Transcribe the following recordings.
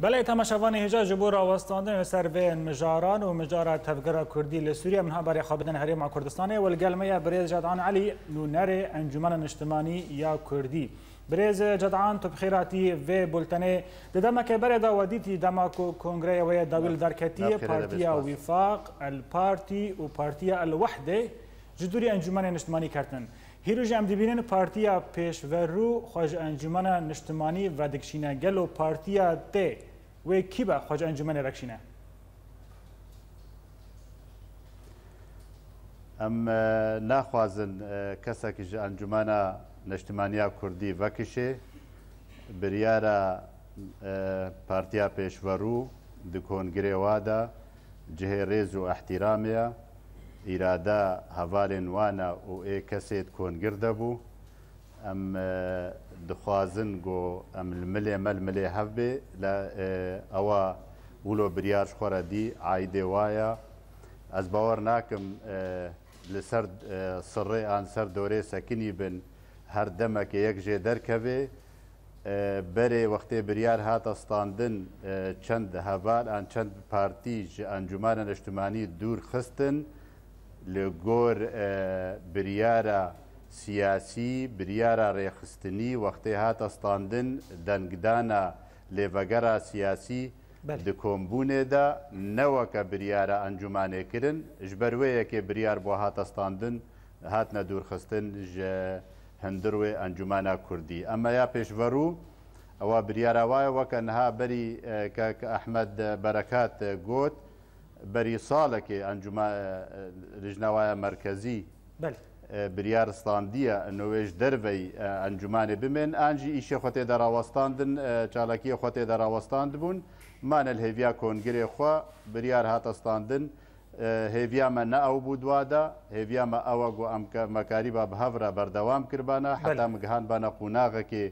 بله تماشاوان هجا جبو را وستاندن سر به مجاران و مجار تفگر کردی لسوریه منها برای خابدن حریم کردستان و الگلمه بریز جدعان علی لونر انجمن اجتماعی یا کردی بریز جدعان تبخیراتی و بلتنه ددما که بره دا ودیتی دما کنگره و داویل درکتی پارتیا وفاق الپارتی و پارتیا الوحده جدوری انجمن اجتماعی کردن هیروژ ام دیبینن پارتیا پیشورو خوژ انجمن نشتمانی و دکشینه گلو پارتیا ده و کی به خوژ انجمن دکشینه ام ناخوازن کسک انجمن نشتمانی کردی وکشه بریارا پارتیا پیشورو د کنگره واده جهه ریز و احترامه ئیرادا هەوارێن وانە و ئێ کەسێت کۆنگر دەبوو ئەم دخوازن گۆ ئەم ملێ مەل ملێ هەبێ لە ئەوە ولۆ بریاش خۆرە دی ئایدێ وایە ئەس باوەڕ ناکەم لەسەر سڕێ ئان سەر دۆرێ سەکنی بن هەر دەمەکە یەکژێ دەرکەوێ بەرێ وەختێ بریار هاتەستاندن چەند هەوار ئەن چەند پارتی ئەنجومانە نیشتمانی دوور خستن، لە گۆر بریارە سیاسی بریارە ڕێخستنی وەختی هاتەستاندن دەنگدانە لێڤەگەرە سیاسی کۆمبوونێدا نەوەکە بریارە ئەنجومانێکردن ژبەروەیەکێ بریار بۆ هاتەستاندن هاتنە دوورخستن هەندروێ ئەنجومانە کوردی ئەمە یا پێشڤەرو ئەوە بریارە وایە وەکە نها بەری ئەحمد بەرەکات گوت بەری ساڵێکی ئەنجومە ڕژناوایە مرکزی بریارستاندیە نوێژ دەرەی ئەنجومانی بمێن ئەنجی ئیشە خۆتێ دەراوەستاندن چالکیە خۆتێ دەراوەستاند بوون مانە هێویا کۆنگرێ خوا بریار هاتەستاندن هێویامە نە ئەو بوو دووادا هێویامە ئەوە گو ئەمکە مەکاری با بەهڕە بەردەوام کردبانە حتا مگەهان بانە قوناغەکێ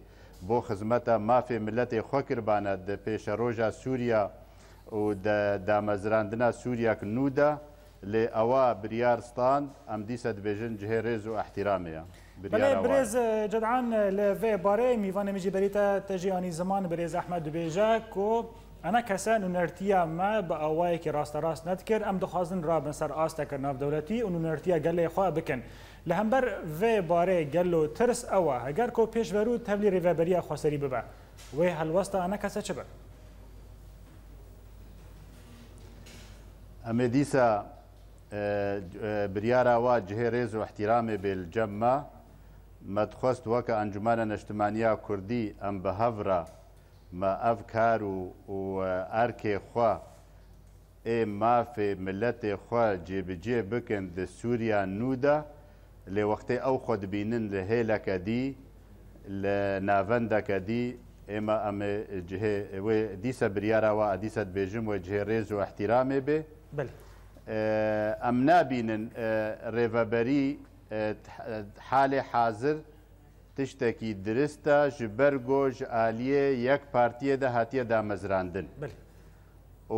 بۆ خزمەتە مافێ ملەتی خۆ کردبانە پێشە ڕۆژە سووریا و دامەزراندنا سووریاک نودا لێ ئەوە بریارستان ئەم دیسە دبێژن جهێ ڕێز و ئەحتیرامەیە. برێز جدعان لە وێ بارەی میوانەمەجی بەریتە تەژیانی زمان برێز ئەحمە دبێژە کۆ ئەنا کەسە نونەرتیە مە بە ئەوایەکی ڕاستەڕاست نەتکرد ئەم دخوازن ڕابن سەر ئاستەکە ناودەولەتی و نونەرتیە گەلێ خوا بکەن. لە هەمبەر وێ بارەی گەل و ترس ئەوە هەگەر کۆ پێشبەر و تەبلی ڕێڤەبەریە خۆسەری ببە. وێ هەلوەستە ئەە کەسە چ بە؟ ئەمێ دیسە بریاراوا جهێ ڕێز و احتیرامێ بێلجەممە مەدخواست وەکە ئەنجومانە نەشتمانیا کوردی ئەم بە هەورە مە ئەف کار و ئەرکێ خوا ئێ مافێ ملەتێ خوا جێبجێ بکەن لە سووریا نودا لێ وەختێ ئەو خۆ دبینن لە هێلەکە دی لە ناڤەندەکە دی ئێمە ئەمێ دیسە بریاراوە ئەدیسەت بێژم وە جێ ڕێز و احتیرامێ بێ ئەم نابینن ڕێڤەبەری حالێ حاضر تشتێکی درستە ji ber گۆژ ئالیە یەک پارتیەدا هاتیە دامەزراندن.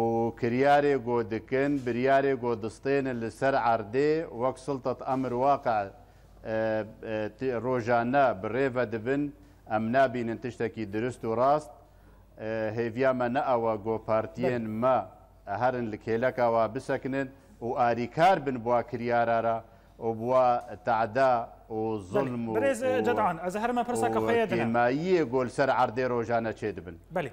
و کریارێ گۆ دکن بریارێ گۆ دەستێنن لەسەر عردێ وەک سڵتت ئەمر واقع ڕۆژانە بڕێڤە دەبن ئەم نابینن تشتێکی درست و ڕاست هێویامە نە ئەوە گۆپارتیەن مە. هرن لە و بسکنن و آریکار بن بووە کریارارە و بوا تعدا و ظلم و جدعان از هر ما پرسا ئەز هەرمە پرسەکە گول سر سەر رو جانا چه دبن بەێ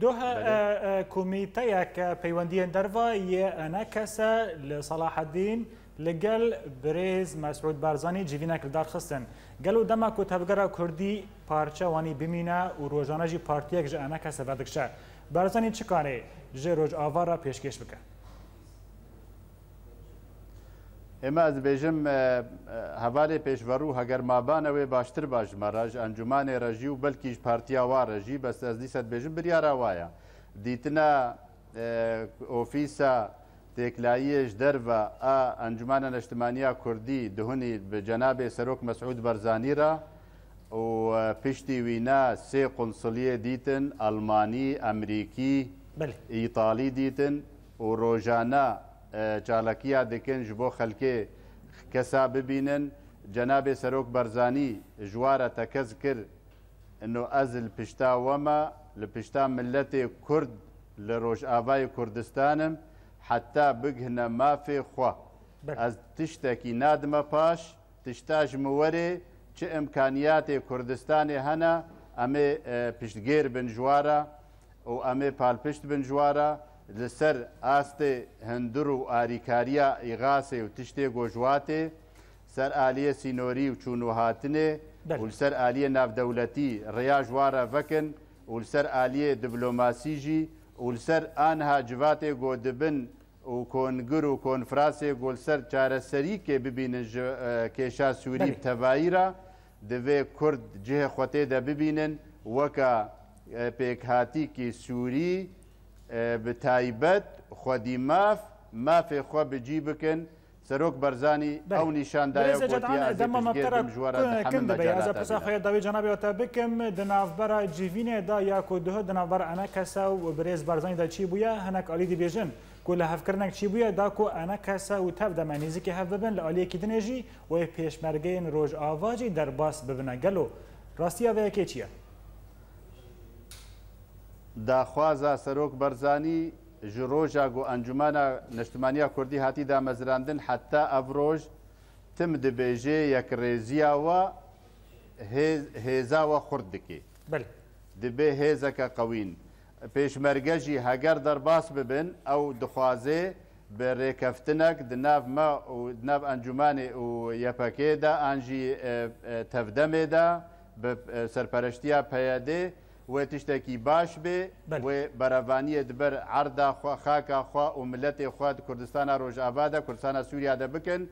دوها اه، اه، کمیتەیە کە پەیوەندیان دەرڤە یه ئەنە کەسە لە سەلاحەدین لگل بریز مسعود برزانی جیوینک لدار خستن گلو دما کتبگرا کردی پارچه وانی بمینه و روزانه جی پارتیک جه انک سفدکشه برزانی چی کاره جه روج آوارا پیشکش بکن ئێمە ئەز بێژم هەوارێ پێشڤەڕوو هەگەر مابانەوەی باشتر باش مەڕژ ئەنجومانی ڕژی و بەلکیش پارتیاوا ڕژی بەس ئەزدی سەد بێژم بریاراوایە دیتنە ئۆفیسە تێکلاییەش دەرە ئا ئەنجومانە نەشتمانیا کوردی دهونی بە جەنابێ سەرۆک مەسعود بەرزانیرە و پشتی وینا سێ قونسلیە دیتن ئەلمانی ئەمریکی ئیتالی دیتن و ڕۆژانە چالکیە دەکەن ji بۆ خەلکێ کەسا ببینن جەنابێ سەرۆک بەرزانی ژوارە تەکەز کرد ئەزل پشتا وەمە لە پشتا ملەتێ کورد لە ڕۆژئاوای کوردستانم، حتى بگهنە مافێ خوا ئەس تشتێکی نادمە پاش تشتاش موەرێ چ ئەمکانیاتێ کوردستانی هەنا ئەمێ پشتگێر بن جوارە و ئەمێ پالپشت بن جوارە لەسەر ئاستێ هەندر و ئاریکاریە ئیغاسێ و تشتێ گۆژواتێ سەر ئالیە سینۆری و چوون و هاتنێ ولسەر ئالیە ناودەولەتی ڕیا جوارە ڤکن ولسەر ئالیە دیبلۆماسیژی ولسەر ئانها جواتێ گۆدبن و کنگرو کنفرانس گلسر چارەسەری کێ ببینن کێشا سووری تەوایرە دەوێ کورد جێ خوتێ دە ببینن وەکە پێکهاتیکی سووری بە تایبەت خودی ماف مافێ خۆ بجی بکن سەرۆک بەرزانی ئەو نیشانداەوەداوی جنابەوەتە بکەم دناافبەرە جیڤینێدا یاکو دهۆ دناافبەر ئەنە کەسە و برێز بەرزانی دەچی بووە هەنک علی دیبێژن. کو لە هەفکردنێک چی بووە داکۆ ئەە کەسا و تەف دەمە نزیکی هەف ببن لە ئالەیەکی دنێژی وی پێشمەرگەین ڕۆژ ئاواجی دەرباس ببنە گەلۆ ڕاستیە بەیەکێ چییە؟ داخوازە سەرۆک بەرزانی ji roja got encumana neştimaniya Kurdî hatî da mezrandin heta ev roj tim dibêje yekrêziya we hêza we xurt dike. Dibê hêzeke qewîn. پێشمەرگە ژی هەگەر دەرباس ببن ئەو دخوازێ بە ڕێکەفتنەک دناو مە و دناو ئەنجومانی و یەپەکێدا ئانجی تەفدەمێدا بە سەرپەرشتیا پەیادێ و تشتێکی باش بێ بەرەوانیە دبەر عردا خوا خاکە خوا و ملەتی خوات کوردستانە ڕۆژئابادە کوردستانە سووریادا بکەن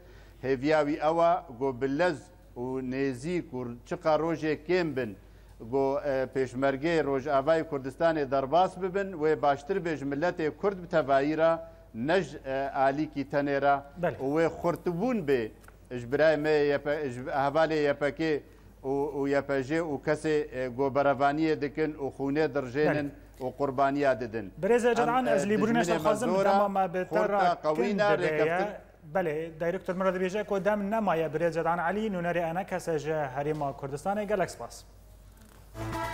هێویاوی ئەوە گۆبلەز و نێزی چقا ڕۆژێک کێم بن گو پیشمرگی روژاوای کردستان درباس ببن و باشتر بیج ملت کرد بتوایی را نج عالی کی تنه را و خورتبون به اجبرای می احوال یپکی و یپجه و کسی گو بروانی دکن و خونه درجینن و قربانیا ددن برز جدعان از لیبرینش خازم تماما به ترا کنده بیه بله دایرکتور مراد بیجه که دم نمایه برز جدعان علی نونری انا کسی جه حریم کردستان گلکس باس Thank you.